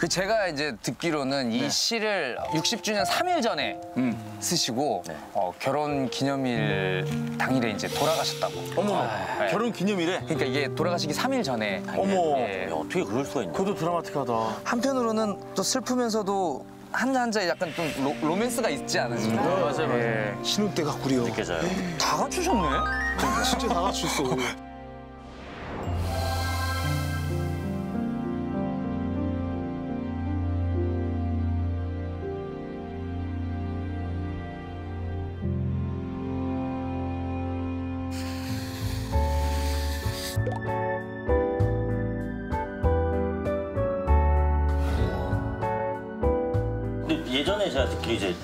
그 제가 이제 듣기로는 이 시를 60주년 3일 전에 쓰시고 어, 결혼 기념일 당일에 이제 돌아가셨다고. 어머, 결혼 기념일에? 그러니까 이게 돌아가시기 3일 전에. 어머. 예. 야, 어떻게 그럴 수가 있냐. 그것도 드라마틱하다. 한편으로는 또 슬프면서도 한자 한자 약간 좀 로, 로맨스가 있지 않으신가요? 맞아요, 맞아요. 예. 신혼 때가 구려. 느껴져요. 다 갖추셨네. 진짜 다 갖췄어. 근데 예전에 제가 듣기로 이제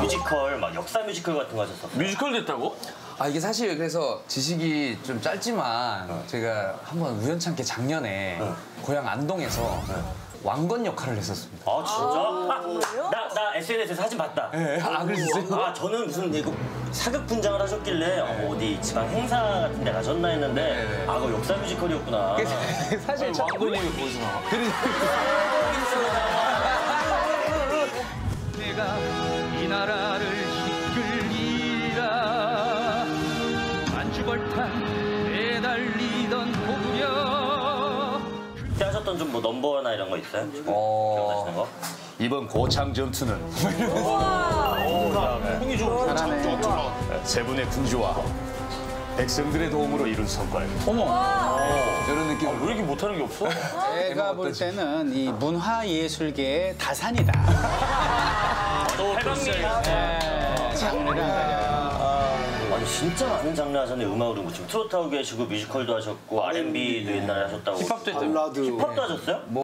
뮤지컬, 막 역사 뮤지컬 같은 거 하셨어. 뮤지컬 됐다고? 아 이게 사실 그래서 지식이 좀 짧지만 제가 한번 우연찮게 작년에 고향 안동에서 왕건 역할을 했었습니다. 아, 진짜? 나, 나 SNS에 사진 봤다. 아 그러셨어요? 아, 저는 무슨 이거 사극 분장을 하셨길래 어, 뭐 어디 지방 행사 같은 데 가셨나 했는데 네. 아, 그거 역사 뮤지컬이었구나. 사실 저- 왕건님이 보이나 내가 이 나라를 이끌리라 만주벌탄 좀뭐 넘버나 이런 거 있어요? 지금 어. 기억나시는 거? 이번 고창 전투는 형이 좀세 분의 군주와 백성들의 도움으로 이룬 성과입니다. 이런 느낌. 왜 이렇게 못하는 게 없어? 제가 볼 때는 이 문화 예술계의 다산이다. 네, 장르를 아니 진짜 많은 장르 하셨네 음악으로 뭐 지금 트로트 하고 계시고 뮤지컬도 하셨고 R&B도 옛날에 하셨다고 힙합도. 발라드. 힙합도 하셨어요?